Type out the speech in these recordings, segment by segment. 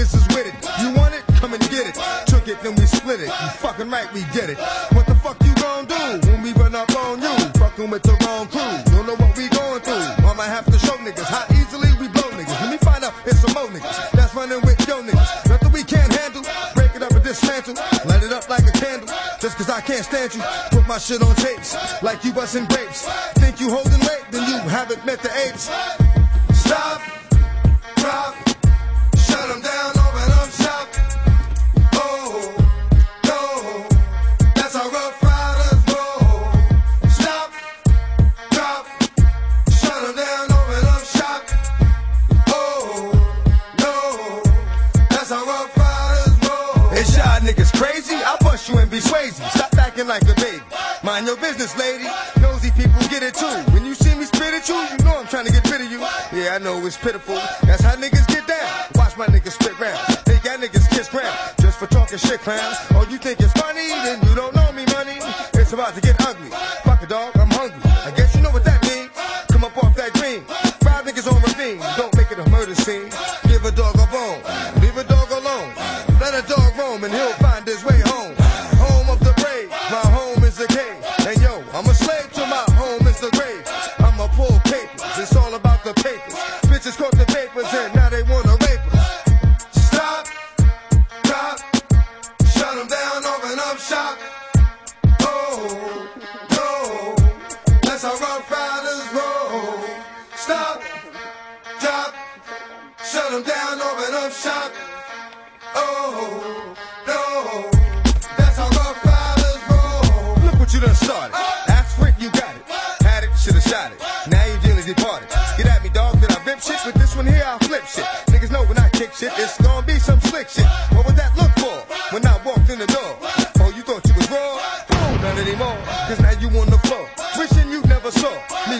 niggas is with it. You want it? Come and get it. Took it, then we split it. You fucking right, we did it. What the fuck you gonna do when we run up on you? Fucking with the wrong crew. Don't know what we going through. Mama have to show niggas how easily we blow niggas. Let me find out it's some more niggas that's running with yo niggas. Nothing we can't handle. Break it up and dismantle. Light it up like a candle. Just cause I can't stand you. Put my shit on tapes like you busting grapes. Think you holding weight, then you haven't met the apes. Crazy. You and be Swayze. Stop acting like a baby. Mind your business, lady. Nosy people get it too. When you see me spit at you, you know I'm trying to get rid of you. Yeah, I know it's pitiful. That's how niggas get down. Watch my niggas spit round. They got niggas kiss ground. Just for talking shit, clowns. Oh, you think it's funny? Then you don't know me, money. It's about to get ugly. Shop. Oh. No. That's how Ruff Ryders roll. Stop. Drop. Shut them down. Open up shop. Oh. No. That's how Ruff Ryders roll. Look what you done started. Ask anymore. Cause now you on the floor. Wishing you never saw me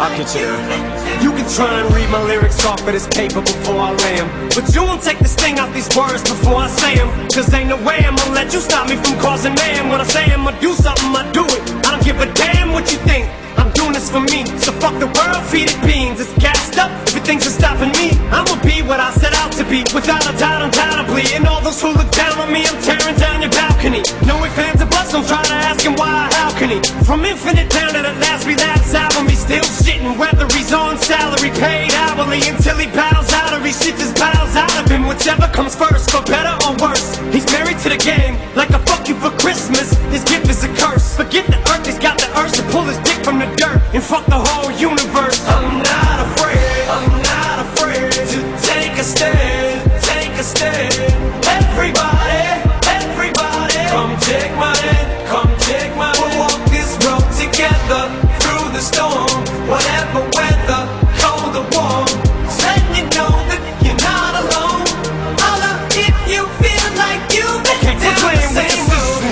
I'll get you. You can try and read my lyrics off of this paper before I lay 'em. But you won't take the sting out these words before I say 'em. Cause ain't no way I'm gonna let you stop me from causing mayhem. When I say I'm gonna do something, I do it. I don't give a damn what you think. I'm doing this for me. So fuck the world, feed it beans. It's gassed up. Everything's just stopping me. I'ma be what I set out to be. Without a doubt, undoubtedly. And all those who look Whichever comes first, for better or worse. He's married to the game, like a fuck you for Christmas. His gift is a curse. Forget the earth, he's got the urge to pull his dick from the dirt and fuck the whole universe. I'm not afraid. I'm not afraid to take a stand. Take a stand.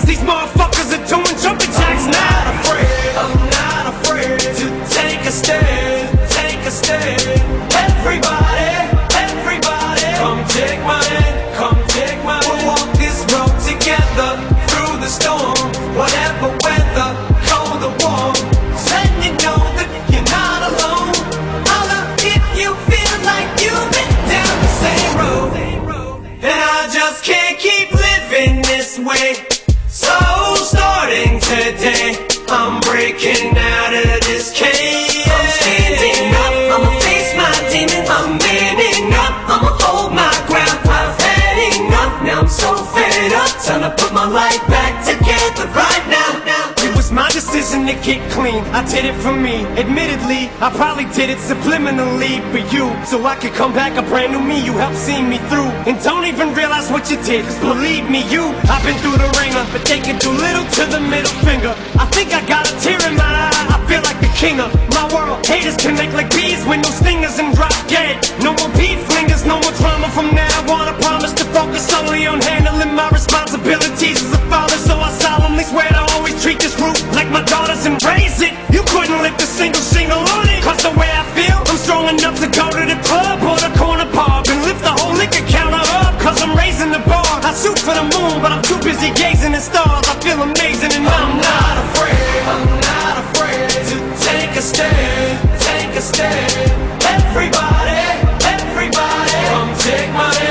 things these motherfuckers are doing. Jumping jacks I'm not afraid. I'm not afraid to take a stand. Take a stand. Everybody, everybody, come take my hand. Come take my hand. We'll walk this road together through the storm. Whatever. So starting today, I'm breaking out of this cage. I'm standing up, I'ma face my demons. I'm manning up, I'ma hold my ground. I've had enough, now I'm so fed up. Time to put my life back together right now. now. It was my decision to get clean. I did it for me. Admittedly, I probably did it subliminally for you. So I could come back a brand new me. You helped see me through. And don't even realize what you did. Cause believe me, you, I've been through the ringer. My daughters raise it. You couldn't lift a single single on it. Cause the way I feel, I'm strong enough to go to the club or the corner pub and lift the whole liquor counter up. Cause I'm raising the bar. I shoot for the moon, but I'm too busy gazing at stars. I feel amazing and I'm not afraid. I'm not afraid to take a stand, take a stand. Everybody, everybody, come take my hand.